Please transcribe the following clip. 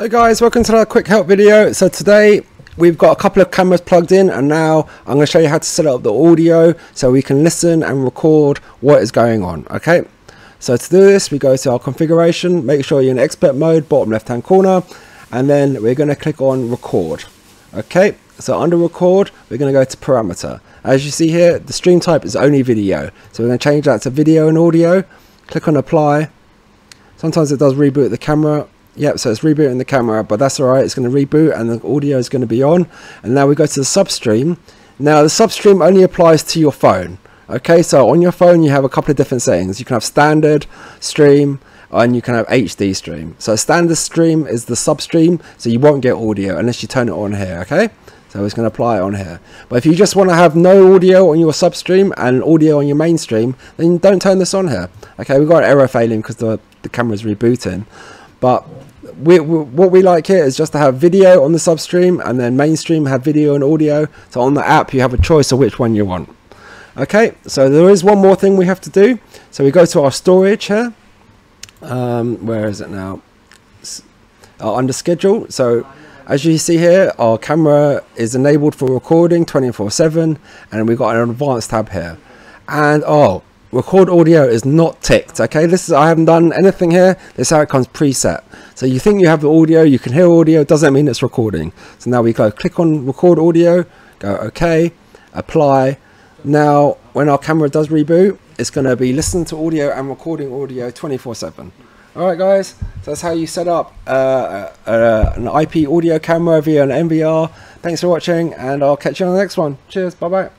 Hey guys, welcome to another quick help video. So today we've got a couple of cameras plugged in and now I'm going to show you how to set up the audio so we can listen and record what is going on. Okay, so to do this we go to our configuration, make sure you're in expert mode, bottom left hand corner and then we're going to click on record. Okay, so under record we're going to go to parameter. As you see here the stream type is only video so we're going to change that to video and audio. Click on apply. Sometimes it does reboot the camera Yep, so it's rebooting the camera, but that's alright. It's going to reboot and the audio is going to be on. And now we go to the substream. Now the substream only applies to your phone. Okay, so on your phone you have a couple of different settings. You can have standard stream and you can have HD stream. So standard stream is the substream, so you won't get audio unless you turn it on here, okay? So it's going to apply it on here. But if you just want to have no audio on your substream and audio on your mainstream, then don't turn this on here. Okay, we've got an error failing because the, the camera's rebooting. But we, we, what we like here is just to have video on the substream and then mainstream have video and audio. So on the app you have a choice of which one you want. Okay, so there is one more thing we have to do. So we go to our storage here. Um, where is it now? Uh, under schedule. So as you see here, our camera is enabled for recording 24-7 and we've got an advanced tab here. And oh, record audio is not ticked okay? This is i haven't done anything here. This is how it comes preset. So you think you have the audio you can hear audio doesn't mean it's recording. So now we go click on record audio go okay apply. Now when our camera does reboot it's going to be listening to audio and recording audio 24 7 all right guys so that's how you set up uh, uh, an ip audio camera via an nvr thanks for watching and i'll catch you on the next one. Cheers bye bye